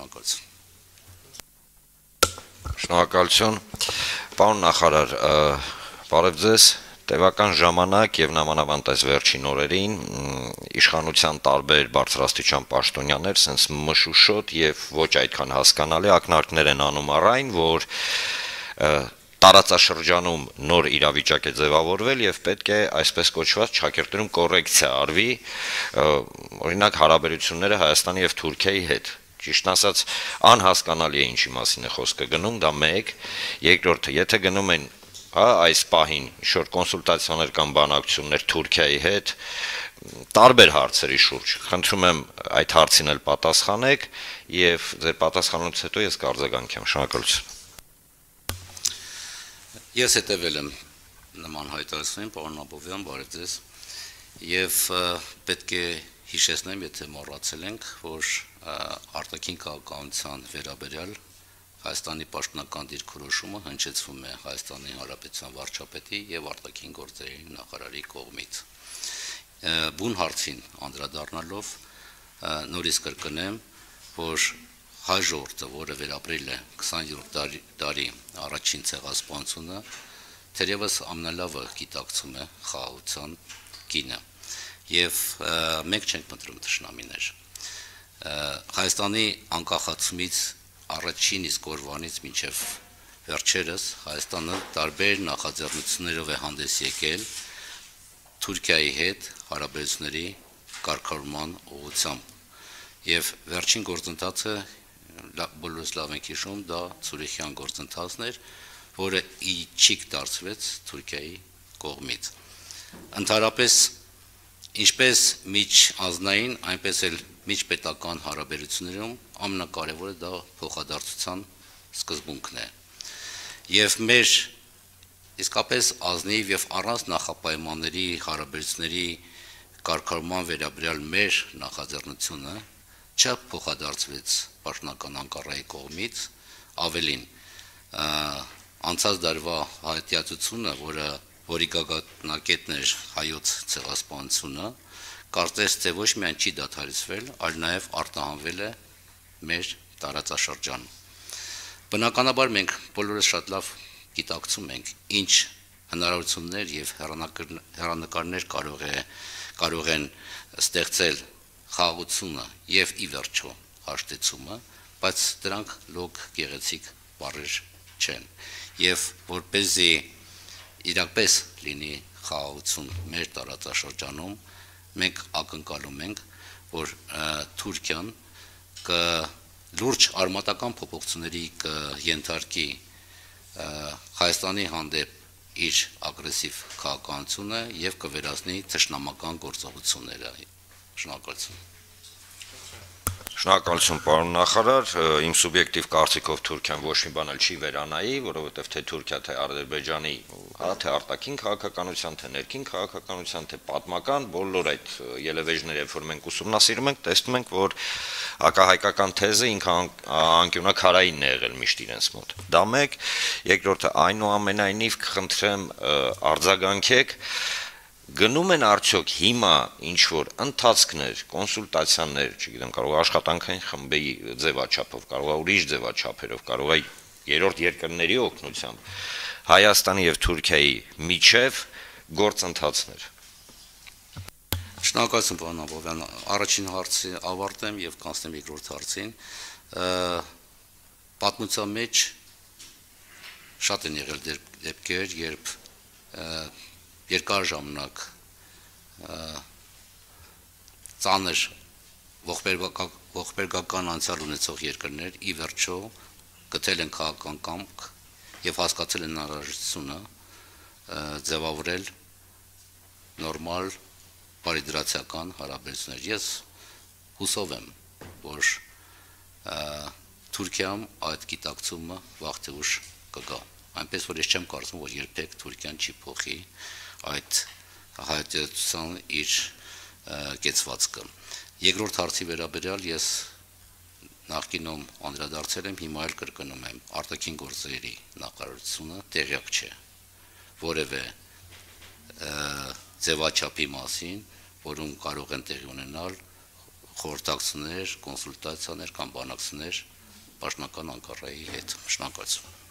Շնորհակալություն։ Շնորհակալություն։ Պարոն նախարար, բարև ձեզ տևական ժամանակ եւ նամանավանդ այս վերջին օրերին իշխանության տարբեր բարձրաստիճան պաշտոնյաներ sense մշուշոտ եւ ոչ այդքան հասկանալի ակնարկներ են անում առայն, որ տարածաշրջանում նոր իրավիճակ է ձևավորվել եւ պետք է այսպես կոչված ճակերտերում կոռեկցիա արվի օրինակ հարաբերությունները Հայաստանի եւ Թուրքիայի հետ ճիշտ ասած անհասկանալի է ինչի մասին է խոսքը գնում դա 1 երկրորդը եթե գնում են հա այս պահին ինչ-որ կոնսուլտացիաներ կամ բանակցություններ Թուրքիայի հետ տարբեր հարցերի շուրջ։ Խնդրում եմ այդ հարցին էլ պատասխանեք եւ ձեր պատասխանությունից հետո ես կարձագանքեմ։ Շնորհակալություն։ Ես հետևել եմ նման հայտարարությունին, պարոն Աբովյան, բարև ձեզ։ Եվ պետք է հիշեցնեմ, եթե մոռացել ենք, որ արտաքին քաղաքականության վերաբերյալ Հայաստանի պաշտոնական դիրքորոշումը հնչեցվում է Հայաստանի Հանրապետության վարչապետի եւ արտաքին գործերի նախարարի կողմից։ Բուն հարցին անդրադառնալով նորից կրկնեմ, որ հայ ժողովուրդը, որը վերապրել է 20-րդ տարի, տարի առաջին ցեղասպանությունը, թերևս ամնալավը գիտակցում է խաղաղության գինը։ Եվ մենք չենք մտրում ճշնամիներ։ Հայաստանի անկախացումից առաջին իսկ օրվանից մինչև վերջերս Հայաստանը տարբեր նախաձեռնություններով է հանդես եկել Թուրքիայի հետ հարաբերությունների կարգավորման ուղղությամբ եւ վերջին գործընթացը բոլորս լավ ենք հիշում դա Ցուրիխյան գործընթացն էր որը իջիկ դարձվեց Թուրքիայի կողմից ընդհանրապես ինչպես միջ ազնային այնպես էլ միջպետական հարաբերություններում ամենակարևորը դա փոխադարձության սկզբունքն է։ Եվ մեր իսկապես ազնիվ եւ առանց նախապայմանների հարաբերությունների կարգավորման վերաբերյալ մեր նախաձեռնությունը չփոխադարձվեց պաշտոնական Անկարայի կողմից, ավելին անցած դարվա հայտյացությունը, որը որի գագաթնակետն էր հայոց ցեղասպանությունը, կարծես թե ոչ միայն չի դադարեցվել, այլ նաև արտահանվել է մեր տարածաշրջան։ Բնականաբար մենք բոլորս շատ լավ գիտակցում ենք, ինչ հնարավորություններ եւ հերանեկարներ կարող է կարող են ստեղծել խաղաղությունը եւ ի վերջո հաշտեցումը, բայց դրանք լոկ գեղեցիկ բառեր չեն։ Եվ որ เป զի իրապես լինի խաղաղություն մեր տարածաշրջանում, մենք ակնկալում ենք, որ Թուրքիան կը լուրջ արմատական փոփոխությունների կենթարկի Հայաստանի հանդեպ իր ագրեսիվ քաղաքականությունը եւ կվերացնի ճշնամական գործողությունները։ Շնորհակալություն։ Շնորհակալություն պարոն նախարար, իմ սուբյեկտիվ կարծիքով Թուրքիան ոչ մի բան չի վերանայի, որովհետև թե Թուրքիա, թե Ադրբեջանի, հա, թե արտաքին քաղաքականության, թե ներքին քաղաքականության, թե պատմական բոլոր այդ ելևեջները, երբ որ մենք ուսումնասիրում ենք, տեսնում ենք, որ հակահայկական թեզը ինքն անկյունակարային է եղել միշտ իրենց մոտ։ Դա մեկ, երկրորդը այնուամենայնիվ կխնդրեմ արձագանքեք գնում են արդյոք հիմա ինչ որ ընթացքներ, կոնսուլտացիաներ, չգիտեմ, կարող է աշխատանքային խմբի ձևաչափով, կարող է ուրիշ ձևաչափերով, կարող է երրորդ երկրների օգնությամբ Հայաստանի եւ Թուրքիայի միջև գործընթացներ։ Շնորհակալություն պարոն Աբովյան։ Առաջին հարցի ավարտեմ եւ կանցնեմ երկրորդ հարցին։ Պատմության մեջ շատ են եղել դեպքեր, երբ երկար ժամանակ ծանր ողբերգական անցյալ ունեցող երկրներ ի վերջո գտել են քաղաքական կամք եւ հասկացել են անհրաժեշտությունը ձևավորել նորմալ բարիդրացիական հարաբերություններ։ Ես հուսով եմ, որ Թուրքիայում այդ գիտակցումը վաղ թե ուշ կգա։ Այնպես որ ես չեմ կարծում, որ երբեք Թուրքիան չի փոխի այդ հայտարարության իր կեցվածքը։ Երկրորդ հարցի վերաբերյալ ես նախկինում անդրադարձել եմ, հիմա էլ կրկնում եմ, արտաքին գործերի նախարարությունը տեղյակ չէ որևէ ձևաչափի մասին, որում կարող են տեղի ունենալ խորհրդակցություններ, կոնսուլտացիաներ կամ բանակցություններ պաշտոնական Անկարայի հետ։ Շնորհակալություն։